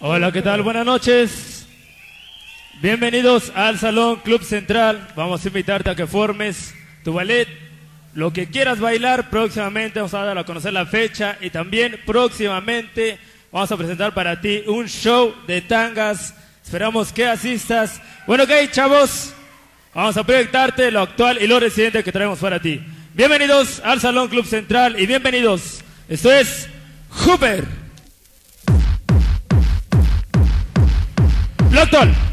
Hola, ¿qué tal? Buenas noches. Bienvenidos al Salón Club Central. Vamos a invitarte a que formes tu ballet, lo que quieras bailar. Próximamente vamos a dar a conocer la fecha y también próximamente vamos a presentar para ti un show de tangas. Esperamos que asistas. Bueno, ok, chavos. Vamos a proyectarte lo actual y lo reciente que traemos para ti. Bienvenidos al Salón Club Central y bienvenidos. Esto es Hooper. Blood.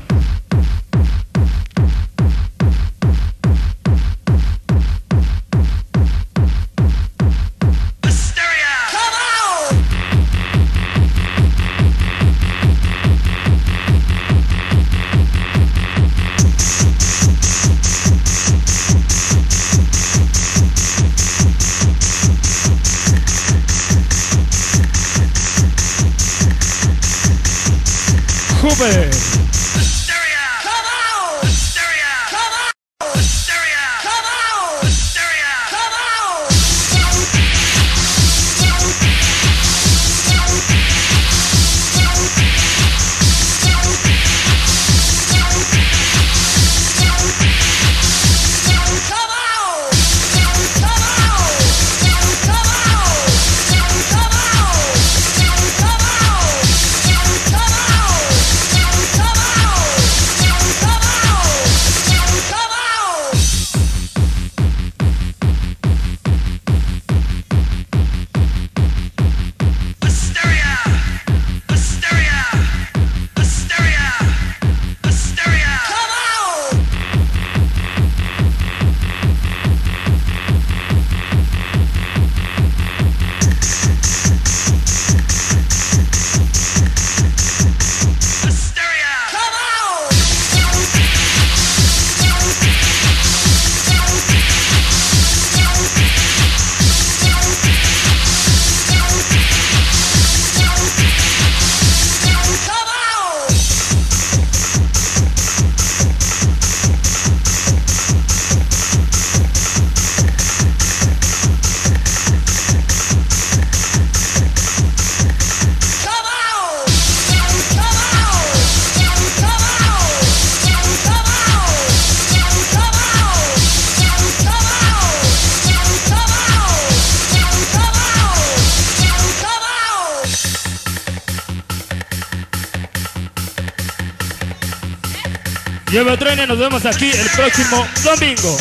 Vemos aquí el próximo domingo.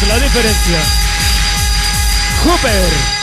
La diferencia. Hooper.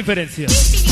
Diferencia.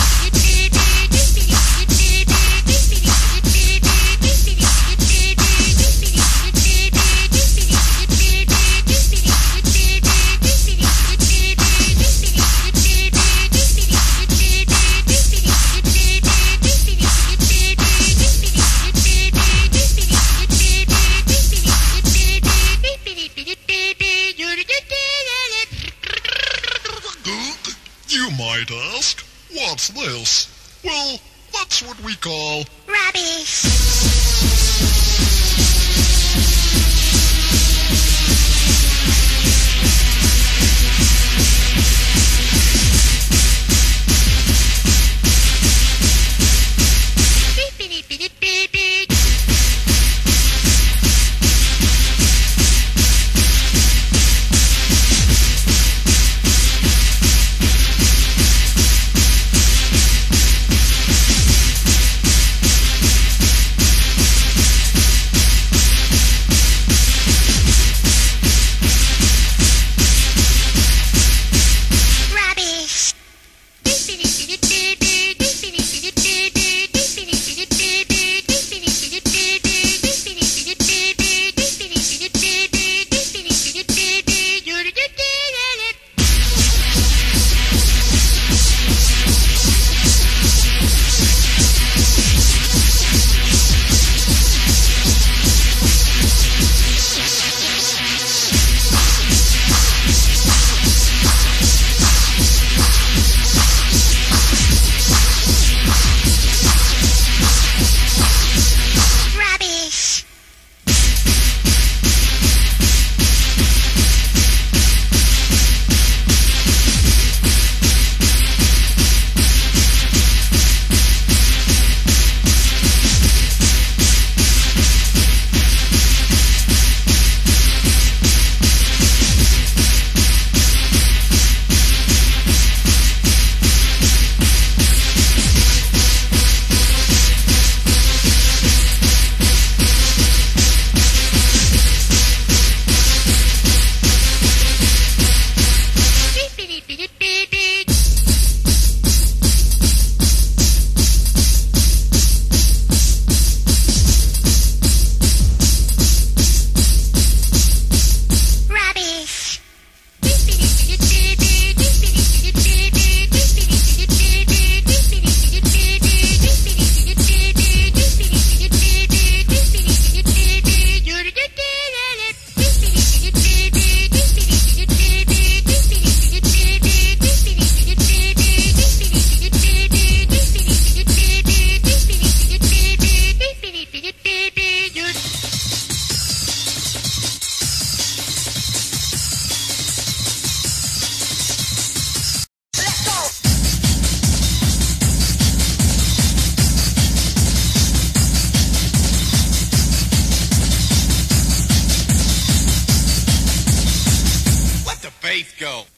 go.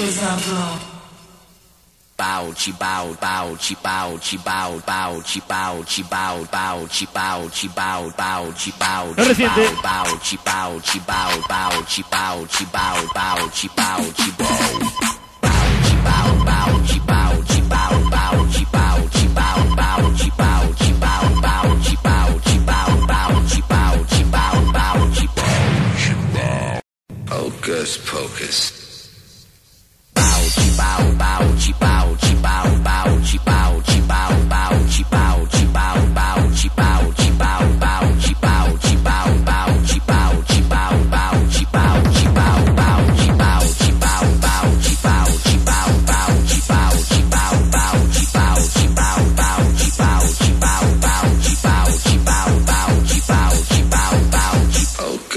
is our God. Bow chi bow bow chi bow chi bow bow chi bow chi bow bow chi bow chi bow bow chi bow chi bow chi bow chi bow bow chi bow chi bow bow chi bow chi bow bow bow chi bow chi bow bow chi bow chi bow bow chi bow chi bow bow chi bow chi bow bow chi bow chi bow bow chi bow chi bow hocus pocus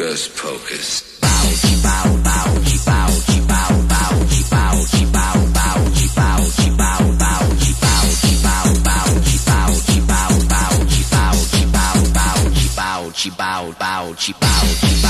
Hocus Pocus. bow, chi bow, chi